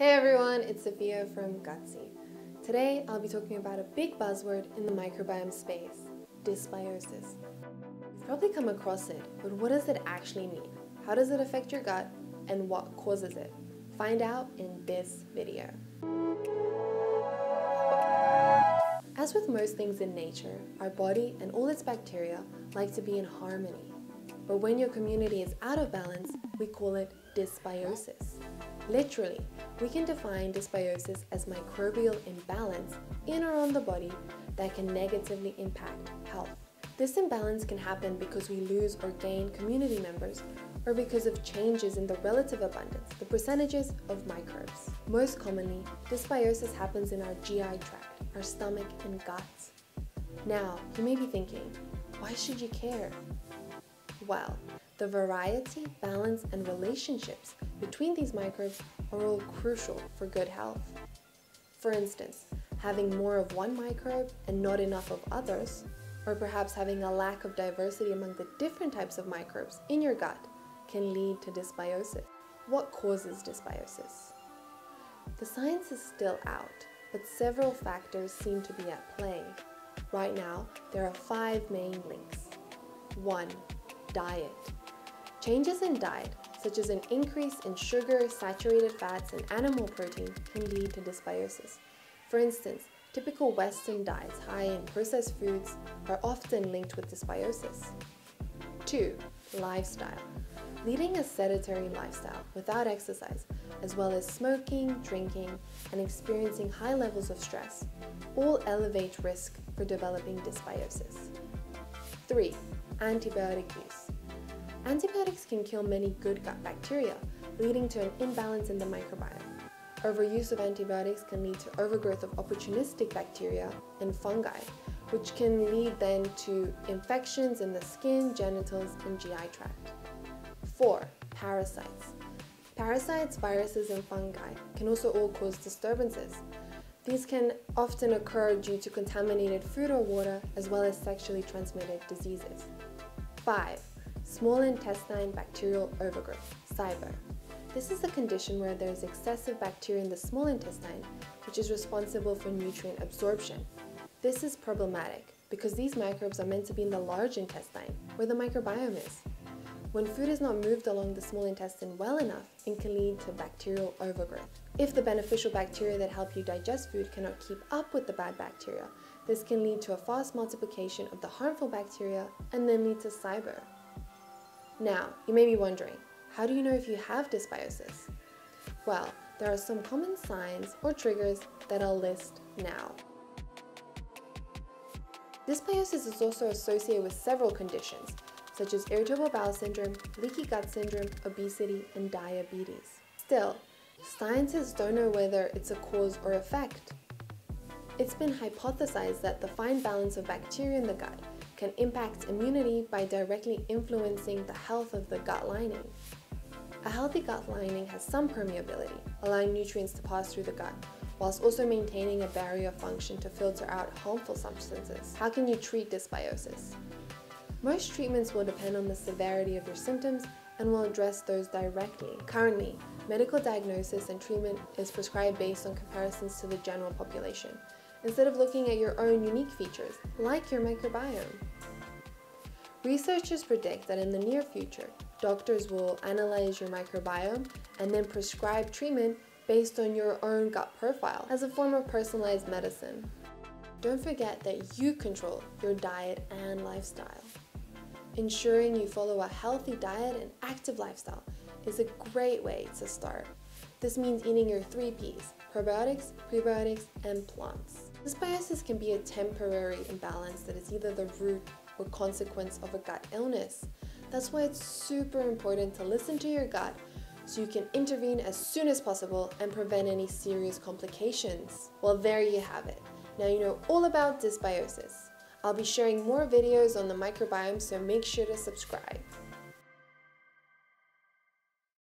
Hey everyone, it's Sophia from GUTXY. Today I'll be talking about a big buzzword in the microbiome space, dysbiosis. You've probably come across it, but what does it actually mean? How does it affect your gut and what causes it? Find out in this video. As with most things in nature, our body and all its bacteria like to be in harmony. But when your community is out of balance, we call it dysbiosis. Literally, we can define dysbiosis as microbial imbalance in or on the body that can negatively impact health. This imbalance can happen because we lose or gain community members or because of changes in the relative abundance, the percentages of microbes. Most commonly, dysbiosis happens in our GI tract, our stomach and guts. Now, you may be thinking, why should you care? Well, the variety, balance, and relationships between these microbes are all crucial for good health. For instance, having more of one microbe and not enough of others, or perhaps having a lack of diversity among the different types of microbes in your gut can lead to dysbiosis. What causes dysbiosis? The science is still out, but several factors seem to be at play. Right now, there are five main links. 1. Diet. Changes in diet, such as an increase in sugar, saturated fats, and animal protein, can lead to dysbiosis. For instance, typical Western diets high in processed foods are often linked with dysbiosis. 2. Lifestyle. Leading a sedentary lifestyle without exercise, as well as smoking, drinking, and experiencing high levels of stress, all elevate risk for developing dysbiosis. 3. Antibiotic use. Antibiotics can kill many good gut bacteria, leading to an imbalance in the microbiome. Overuse of antibiotics can lead to overgrowth of opportunistic bacteria and fungi, which can lead then to infections in the skin, genitals, and GI tract. 4. Parasites. Parasites, viruses, and fungi can also all cause disturbances. These can often occur due to contaminated food or water, as well as sexually transmitted diseases. 5 small intestine bacterial overgrowth, SIBO. This is a condition where there is excessive bacteria in the small intestine, which is responsible for nutrient absorption. This is problematic because these microbes are meant to be in the large intestine, where the microbiome is. When food is not moved along the small intestine well enough, it can lead to bacterial overgrowth. If the beneficial bacteria that help you digest food cannot keep up with the bad bacteria, this can lead to a fast multiplication of the harmful bacteria and then lead to SIBO. Now, you may be wondering, how do you know if you have dysbiosis? Well, there are some common signs or triggers that I'll list now. Dysbiosis is also associated with several conditions, such as irritable bowel syndrome, leaky gut syndrome, obesity, and diabetes. Still, scientists don't know whether it's a cause or effect. It's been hypothesized that the fine balance of bacteria in the gut can impact immunity by directly influencing the health of the gut lining. A healthy gut lining has some permeability, allowing nutrients to pass through the gut, whilst also maintaining a barrier function to filter out harmful substances. How can you treat dysbiosis? Most treatments will depend on the severity of your symptoms and will address those directly. Currently, medical diagnosis and treatment is prescribed based on comparisons to the general population, instead of looking at your own unique features, like your microbiome. Researchers predict that in the near future, doctors will analyze your microbiome and then prescribe treatment based on your own gut profile as a form of personalized medicine. Don't forget that you control your diet and lifestyle. Ensuring you follow a healthy diet and active lifestyle is a great way to start. This means eating your three P's probiotics, prebiotics, and plants. Dysbiosis can be a temporary imbalance that is either the root or consequence of a gut illness. That's why it's super important to listen to your gut so you can intervene as soon as possible and prevent any serious complications. Well, there you have it. Now you know all about dysbiosis. I'll be sharing more videos on the microbiome, so make sure to subscribe.